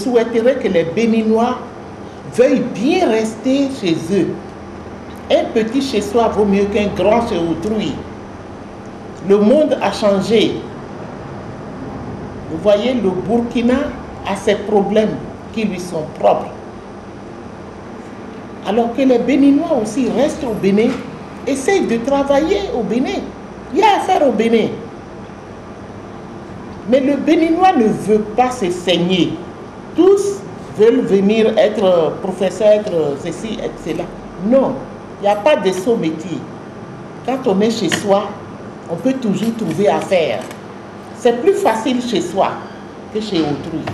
souhaiterais que les Béninois veuillent bien rester chez eux. Un petit chez soi vaut mieux qu'un grand chez autrui. Le monde a changé. Vous voyez, le Burkina a ses problèmes qui lui sont propres. Alors que les Béninois aussi restent au Bénin, essayent de travailler au Bénin. Il y a à faire au Bénin. Mais le Béninois ne veut pas se saigner. Tous veulent venir être professeurs, être ceci, être cela. Non, il n'y a pas de saut métier. Quand on est chez soi, on peut toujours trouver à faire. C'est plus facile chez soi que chez autrui.